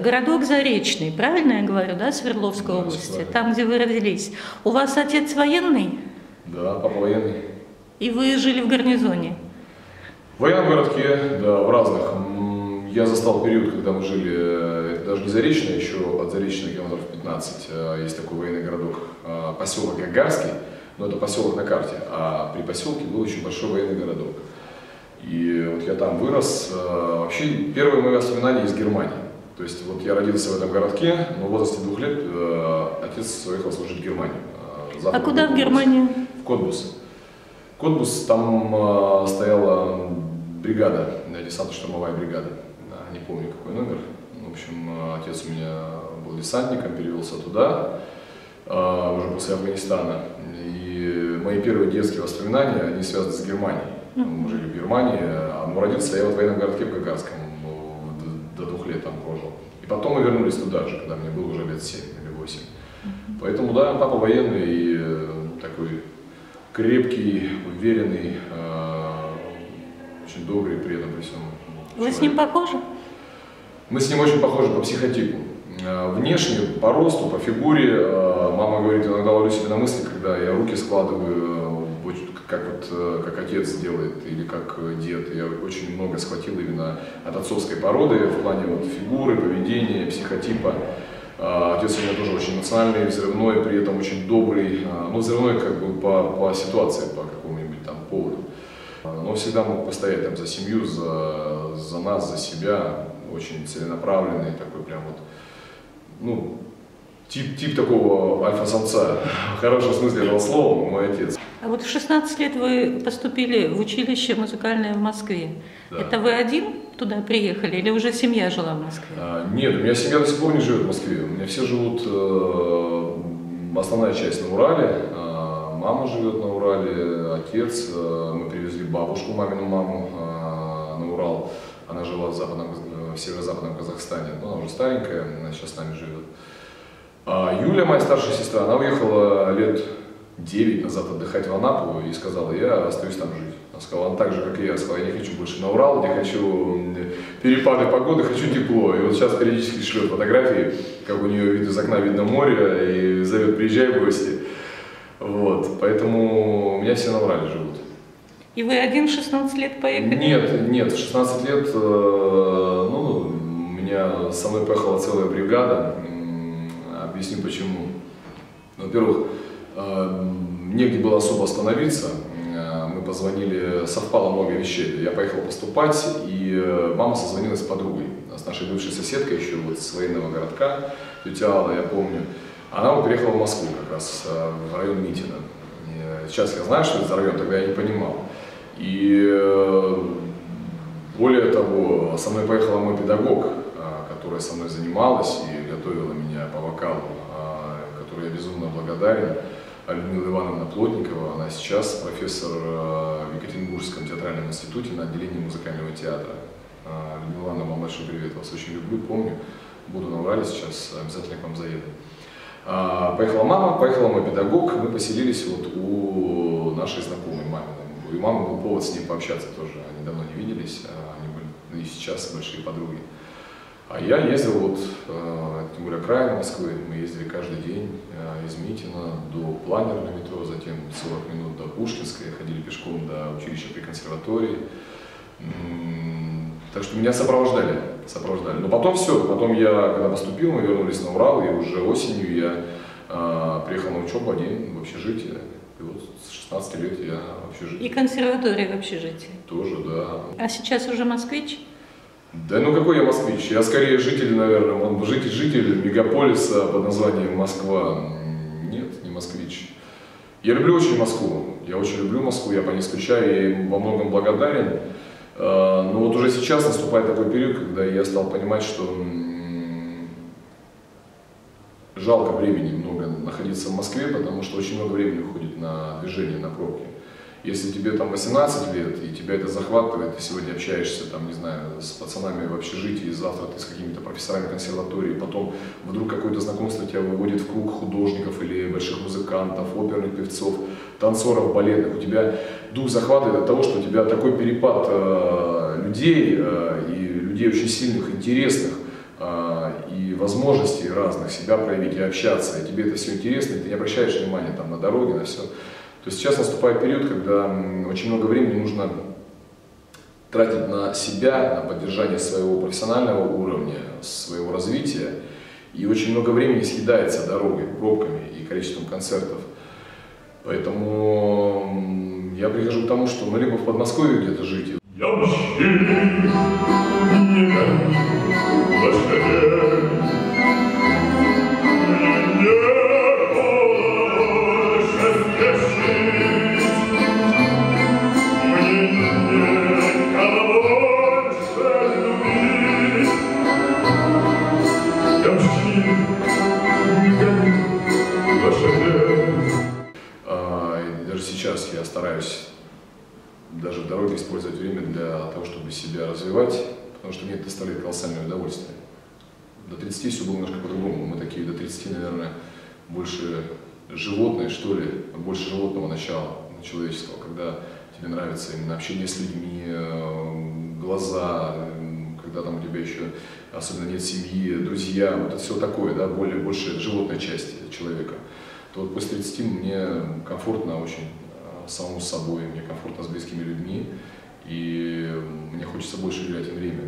Городок Заречный, правильно я говорю, да, Свердловской Да, области, там, где вы родились. У вас отец военный, Да, папа военный. И вы жили в гарнизоне. В военном городке, да, в разных. Я застал период, когда мы жили, э, даже не Заречное, еще от Заречного километров 15, э, есть такой военный городок, э, поселок Гагарский, но это поселок на карте, а при поселке был еще большой военный городок. И вот я там вырос. Э, Вообще, первые мои воспоминания из Германии. То есть вот я родился в этом городке, но в возрасте двух лет э, отец уехал служить в Германию. э, А куда в. Германию? В Котбус. Котбус, там э, стояла бригада, да, десантно-штурмовая бригада. Да, не помню какой номер. В общем, э, отец у меня был десантником, перевелся туда, э, уже после Афганистана. И мои первые детские воспоминания, они связаны с Германией. Мы жили в Германии, а ну, родился я вот в военном городке в Гагарском, э, до, двух лет там прожил. И потом мы вернулись туда же, когда мне было уже лет 7 или 8. Поэтому, да, папа военный и такой крепкий, уверенный, э, очень добрый при этом при всем. Вы с человек. ним похожи? Мы с ним очень похожи по психотипу. Э, Внешне, по росту, по фигуре. э, Мама говорит, иногда ловлю себя на мысли, когда я руки складываю, как, вот, как отец делает или как дед. Я очень много схватил именно от отцовской породы в плане вот фигуры, поведения, психотипа. Э, Отец у меня тоже очень эмоциональный, взрывной, при этом очень добрый. э, Ну, взрывной как бы по, по ситуации, по какому-нибудь там поводу. Э, Но всегда мог постоять там за семью, за, за нас, за себя. Очень целенаправленный, такой прям вот, ну, тип, тип такого альфа-самца, в хорошем смысле этого слова, мой отец. А вот в 16 лет вы поступили в училище музыкальное в Москве. Да. Это вы один туда приехали или уже семья жила в Москве? А, Нет, у меня семья до сих пор не живет в Москве. У меня все живут, э, основная часть на Урале. А, Мама живет на Урале, отец. э, Мы привезли бабушку, мамину маму э, на Урал. Она жила в, западном, э, в северо-западном Казахстане. Ну, она уже старенькая, она сейчас с нами живет. А Юля, моя старшая сестра, она уехала лет 9 назад отдыхать в Анапу и сказала, я остаюсь там жить. Она сказала, она так же, как и я, сказала, я не хочу больше на Урал, не хочу перепады погоды, хочу тепло. И вот сейчас периодически шлет фотографии, как у нее вид из окна видно море, и зовет, приезжай в гости. Вот, поэтому у меня все на Урале живут. И вы один в 16 лет поехали? Нет, нет, в 16 лет, э, ну, у меня со мной поехала целая бригада. Объясню почему. Во-первых, негде было особо остановиться. Э, Мы позвонили, совпало много вещей. Я поехал поступать, и э, мама созвонилась с подругой, с нашей бывшей соседкой еще вот с военного городка, тетя Алла, я помню. Она вот переехала в Москву как раз, э, в район Митина. Сейчас я знаю, что это за район, тогда я не понимал. И более того, со мной поехала мой педагог, которая со мной занималась и готовила меня по вокалу, которой я безумно благодарен. Людмила Ивановна Плотникова, она сейчас профессор э, в Екатеринбургском театральном институте на отделении музыкального театра. А, Людмила Ивановна, вам большой привет, вас очень люблю, помню. Буду на Урале сейчас, обязательно к вам заеду. А, Поехала мама, поехала мой педагог, мы поселились вот у нашей знакомой мамы. У мамы был повод с ним пообщаться тоже, они давно не виделись, а они были и сейчас большие подруги. А я ездил вот, э, тем более окраина Москвы, мы ездили каждый день э, из Митина до Планера на метро, затем 40 минут до Пушкинской, ходили пешком до училища при консерватории. Так что меня сопровождали, сопровождали. Но потом все, потом я, когда поступил, мы вернулись на Урал, и уже осенью я э, приехал на учебу один в общежитие. И вот с 16 лет я в общежитии. И консерватория в общежитии. Тоже, да. А сейчас уже москвич? Да ну какой я москвич? Я скорее житель, наверное, он житель, житель мегаполиса под названием Москва. Нет, не москвич. Я люблю очень Москву. Я очень люблю Москву, я по ней скучаю, я ей во многом благодарен. Э, Но вот уже сейчас наступает такой период, когда я стал понимать, что жалко времени много находиться в Москве, потому что очень много времени уходит на движение, на пробки. Если тебе там 18 лет, и тебя это захватывает, ты сегодня общаешься, там, не знаю, с пацанами в общежитии, завтра ты с какими-то профессорами консерватории, потом вдруг какое-то знакомство тебя выводит в круг художников или больших музыкантов, оперных певцов, танцоров, балетных, у тебя дух захватывает от того, что у тебя такой перепад э, людей э, и людей очень сильных, интересных, э, и возможностей разных себя проявить и общаться, и тебе это все интересно, и ты не обращаешь внимания там на дороге, на все. То есть сейчас наступает период, когда очень много времени нужно тратить на себя, на поддержание своего профессионального уровня, своего развития, и очень много времени съедается дорогой, пробками и количеством концертов. Поэтому я прихожу к тому, что ну, либо в Подмосковье где-то жить. Я сейчас стараюсь даже в дороге использовать время для того, чтобы себя развивать, потому что мне это доставляет колоссальное удовольствие. До 30 все было немножко по-другому. Мы такие до 30, наверное, больше животные, что ли, больше животного начала человеческого, когда тебе нравится именно общение с людьми, э, глаза, когда там у тебя еще особенно нет семьи, друзья, вот это все такое, да, более, больше животная часть человека, то вот после 30 мне комфортно очень самому собой, мне комфортно с близкими людьми, и мне хочется больше уделять им время.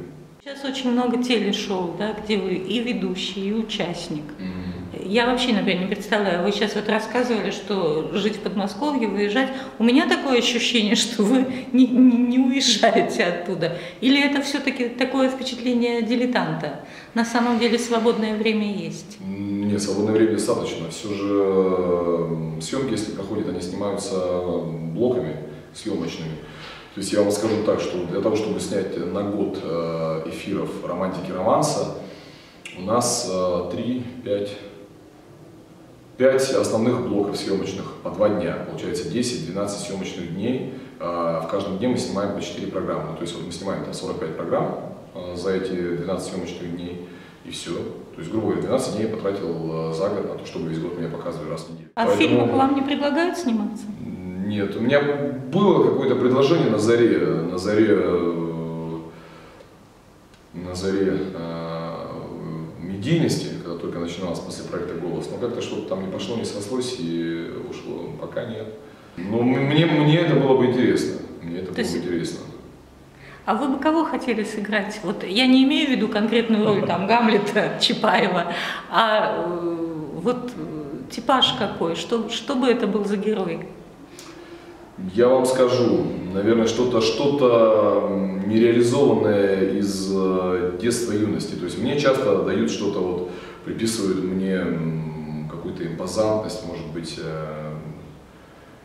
Сейчас очень много телешоу, да, где вы и ведущий, и участник. Mm-hmm. Я вообще, например, не представляю, вы сейчас вот рассказывали, что жить в Подмосковье, выезжать. У меня такое ощущение, что вы не, не, уезжаете оттуда. Или это все-таки такое впечатление дилетанта? На самом деле свободное время есть? Нет, свободное время достаточно. Все же съемки, если проходят, они снимаются блоками съемочными. То есть я вам скажу так, что для того, чтобы снять на год э, эфиров романтики романса, у нас 3-5 5 основных блоков съемочных по 2 дня. Получается 10-12 съемочных дней. Э, в каждом дне мы снимаем по 4 программы. То есть вот мы снимаем там 45 программ э, за эти 12 съемочных дней. И все. То есть, грубо говоря, 12 дней я потратил за год на то, чтобы весь год меня показывали раз в неделю. А Поэтому... фильмы вам не предлагают сниматься? Нет, у меня было какое-то предложение на заре, на заре, э, на заре э, медийности, только начиналось после проекта «Голос», но как-то что-то там не пошло, не срослось и ушло, пока нет. Но мне, мне это было бы интересно, мне это То было есть... бы интересно. А вы бы кого хотели сыграть? Вот я не имею в виду конкретную роль там Гамлета, Чапаева, а э, вот типаж какой, что, что бы это был за герой? Я вам скажу, наверное, что-то что-то нереализованное из э, детства и юности. То есть мне часто дают что-то, вот, приписывают мне какую-то импозантность, может быть, э,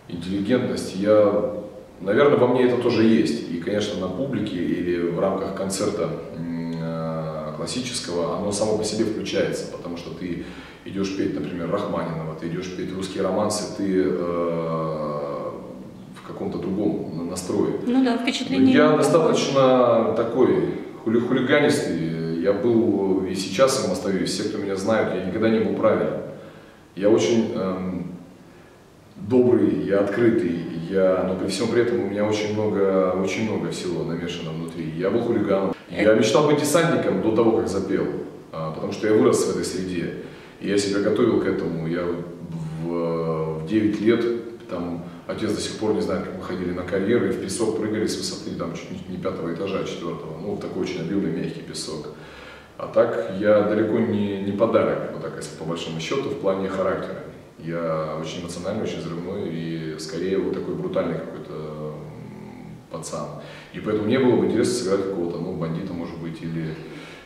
интеллигентность. Я, наверное, во мне это тоже есть. И, конечно, на публике или в рамках концерта э, классического оно само по себе включается, потому что ты идешь петь, например, Рахманинова, ты идешь петь русские романсы, ты каком-то другом настрое. Ну да, впечатление. Я достаточно такой хули хулиганистый. Я был и сейчас им остаюсь. Все, кто меня знают, я никогда не был правильным. Я очень эм, добрый, я открытый, я, но при всем при этом у меня очень много, очень много всего намешано внутри. Я был хулиганом. Я мечтал быть десантником до того, как запел, а, потому что я вырос в этой среде. И я себя готовил к этому. Я в, в 9 лет там Отец до сих пор не знает, как мы ходили на карьеры, в песок прыгали с высоты там, чуть не пятого этажа, а четвертого. Ну, такой очень объемный, мягкий песок. А так я далеко не, не подарок, вот так, если по большому счету, в плане характера. Я очень эмоциональный, очень взрывной и скорее вот такой брутальный какой-то пацан. И поэтому мне было бы интересно сыграть какого-то, ну, бандита, может быть, или,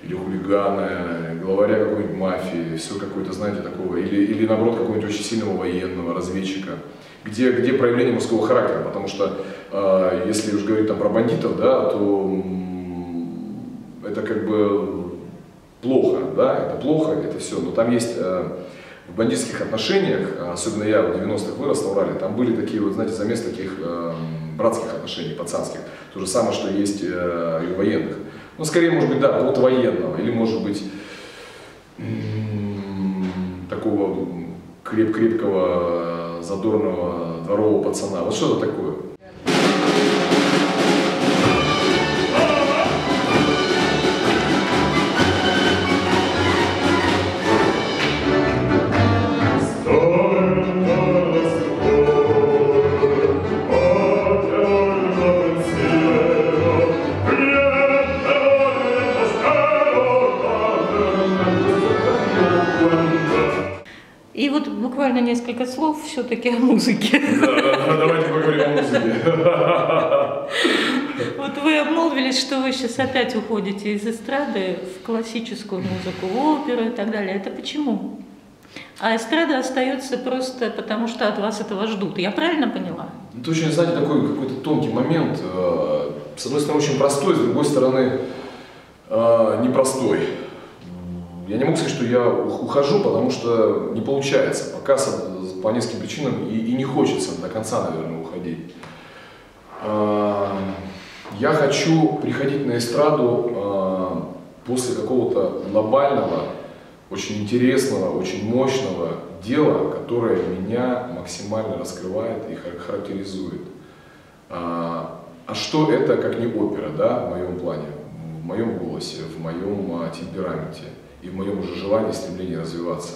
или хулигана, главаря какой-нибудь мафии, все какое-то, знаете, такого, или, или наоборот, какого-нибудь очень сильного военного, разведчика где, где проявление мужского характера, потому что э, если уж говорить там про бандитов, да, то это как бы плохо, да, это плохо, это все, но там есть э, в бандитских отношениях, особенно я в 90-х вырос на Урале, там были такие, вот, знаете, замес таких э, братских отношений, пацанских. То же самое, что есть э, и у военных. Ну, скорее, может быть, да, от военного, или, может быть, такого креп-крепкого, задорного дворового пацана. Вот что-то такое. Все-таки о музыке. Да, давайте поговорим о музыке. Вот вы обмолвились, что вы сейчас опять уходите из эстрады в классическую музыку, в оперу и так далее. Это почему? А эстрада остается просто потому, что от вас этого ждут. Я правильно поняла? Это очень, знаете, такой какой-то тонкий момент. Э, с одной стороны, очень простой, с другой стороны, э, непростой. Я не могу сказать, что я ухожу, потому что не получается. Пока по нескольким причинам и, и не хочется до конца, наверное, уходить. А, я хочу приходить на эстраду а, после какого-то глобального, очень интересного, очень мощного дела, которое меня максимально раскрывает и характеризует. А, а что это, как не опера, да, в моем плане, в моем голосе, в моем темпераменте? и в моем уже желании, стремлении развиваться.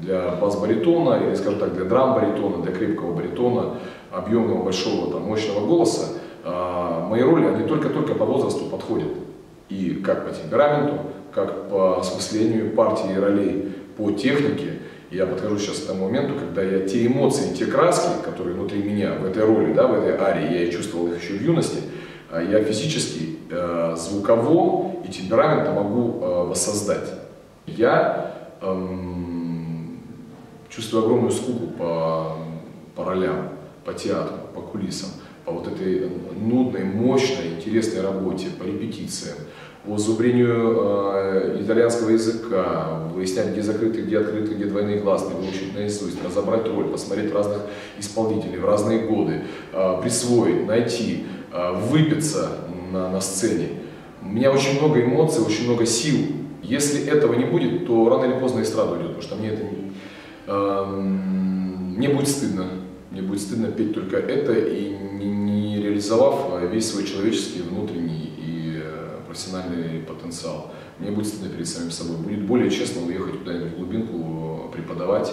Для бас-баритона, или, скажем так, для драм-баритона, для крепкого баритона, объемного, большого, там, мощного голоса, э, мои роли, они только-только по возрасту подходят. И как по темпераменту, как по осмыслению партии и ролей, по технике. Я подхожу сейчас к тому моменту, когда я те эмоции, те краски, которые внутри меня в этой роли, да, в этой арии, я и чувствовал их еще в юности, я физически, э, звуково и темпераментно могу воссоздать. Я эм, чувствую огромную скуку по, по ролям, по театру, по кулисам, по вот этой нудной, мощной, интересной работе, по репетициям, по зубрению э, итальянского языка, выяснять, где закрыты, где открыты, где двойные гласные, выучить наизусть, разобрать роль, посмотреть разных исполнителей в разные годы, э, присвоить, найти, э, выпиться на, на сцене. У меня очень много эмоций, очень много сил если этого не будет, то рано или поздно эстрада уйдет, потому что мне это э, мне будет стыдно. Мне будет стыдно петь только это и не, реализовав а, весь свой человеческий, внутренний и э, профессиональный потенциал. Мне будет стыдно перед самим собой. Будет более честно уехать куда-нибудь в глубинку, преподавать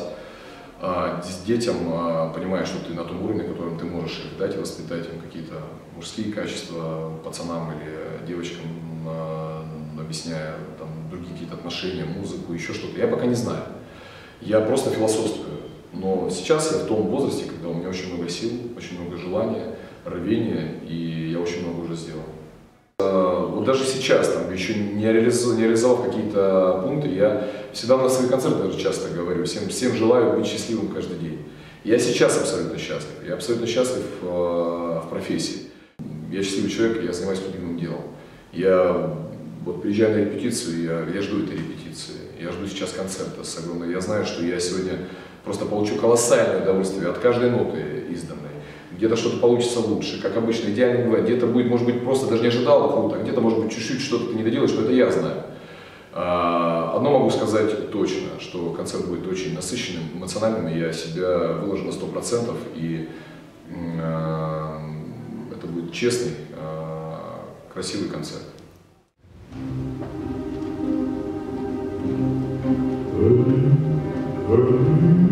э, детям, э, понимая, что ты на том уровне, на котором ты можешь их дать воспитать им какие-то мужские качества пацанам или девочкам, объясняя там, другие какие-то отношения, музыку, еще что-то. Я пока не знаю. Я просто философствую. Но сейчас я в том возрасте, когда у меня очень много сил, очень много желания, рвения, и я очень много уже сделал. А, вот даже сейчас, там, еще не реализовав, не реализовав какие-то пункты, я всегда на своих концертах даже часто говорю, всем, всем желаю быть счастливым каждый день. Я сейчас абсолютно счастлив. Я абсолютно счастлив э, в профессии. Я счастливый человек, я занимаюсь любимым делом. Я вот приезжаю на репетицию, я, я жду этой репетиции, я жду сейчас концерта с огромной. Я знаю, что я сегодня просто получу колоссальное удовольствие от каждой ноты изданной. Где-то что-то получится лучше, как обычно, идеально не бывает. Где-то будет, может быть, просто даже не ожидал круто, а где-то, может быть, чуть-чуть что-то ты не доделаешь, но это я знаю. А, одно могу сказать точно, что концерт будет очень насыщенным, эмоциональным, я себя выложу на 100%, и а, это будет честный, красивый концерт. Oh.